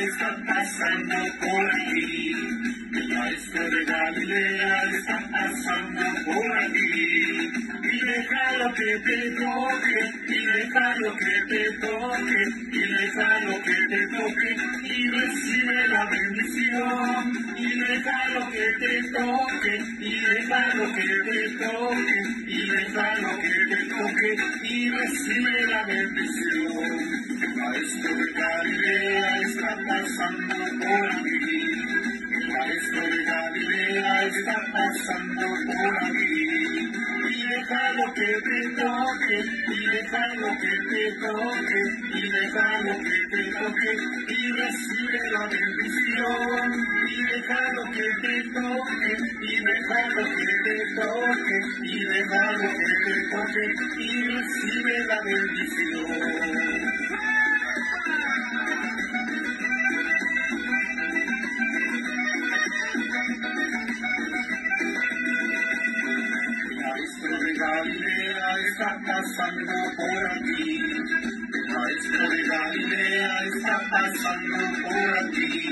Está pasando por aquí. El maestro de Galilea está pasando por aquí. Y deja lo que te toque, y deja lo que te toque, y deja lo que te toque, y recibe la bendición. Y deja lo que te toque, y deja lo que te toque, y deja lo que te toque, y recibe la bendición. El maestro de está pasando por aquí. Y deja lo que te toque, y deja lo que te toque, y deja lo que te toque, y recibe la bendición. Y deja lo que te toque, y deja lo que te toque, y deja lo que te toque, y recibe la bendición. Está pasando por aquí. Maestro de Galilea está pasando por aquí.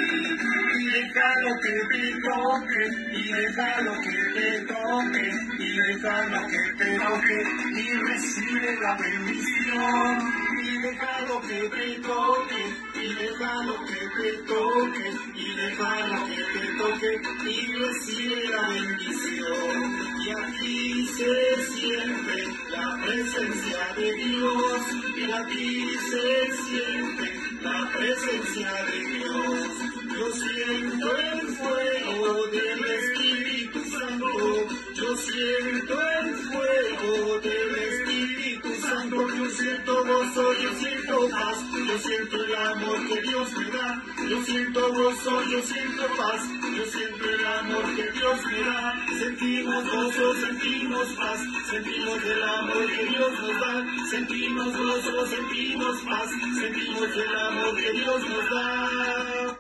Y deja lo que te toque, y deja lo que te toque, y deja lo que te toque, y recibe la bendición. Y deja lo que te toque, y deja lo que te toque, y deja lo que te toque, y recibe la bendición. Y aquí se siente la presencia de Dios, y aquí se siente la presencia de Dios. Yo siento yo siento paz, yo siento el amor que Dios me da, yo siento gozo, yo siento paz, yo siento el amor que Dios me da, sentimos gozo, sentimos paz, sentimos el amor que Dios nos da, sentimos gozo, sentimos paz, sentimos el amor que Dios nos da.